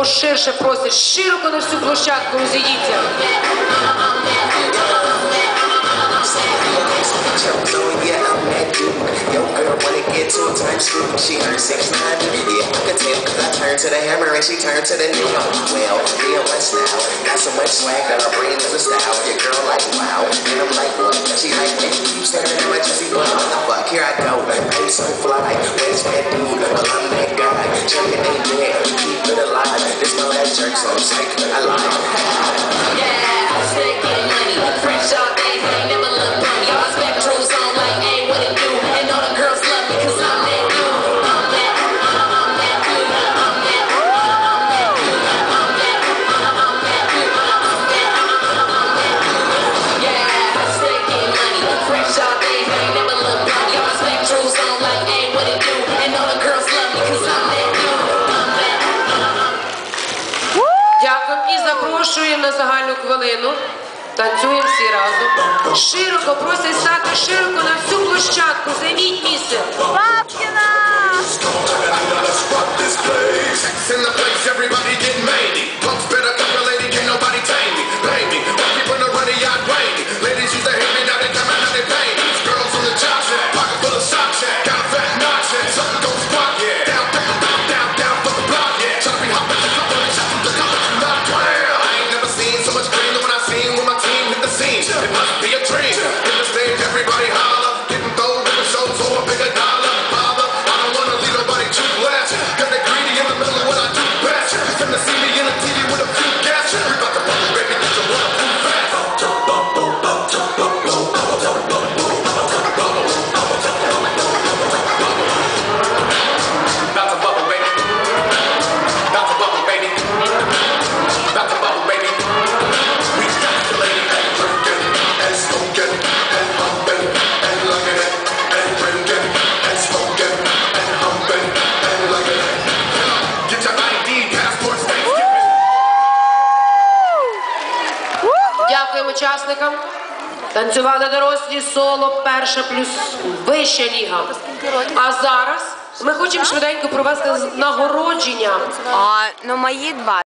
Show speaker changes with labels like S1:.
S1: поширше просять, широко на всю площадку розійдіться.
S2: two times through. She earned six times. Yeah, I could tell. Cause I turned to the hammer and she turned to the nail. Well, real much now. Got so much swag that I bring to the style. Your girl like wow. And I'm like, what? She like, man, you staring at my juicy butt. What the fuck? Here I go. I'm so fly bitch, ain't dead. Keep it alive. This know that jerk, so I'm sick. I
S3: lied.
S1: Дякую і запрошує на загальну хвилину. Танцюємо всі разом. Широко просить стати широко на всю площадку. Займіть місце.
S4: Бабкіна!
S1: Дякуємо учасникам. Танцювали дорослі соло, перша плюс вища ліга. А зараз ми хочемо швиденько провести нагородження.
S5: А, ну мої два.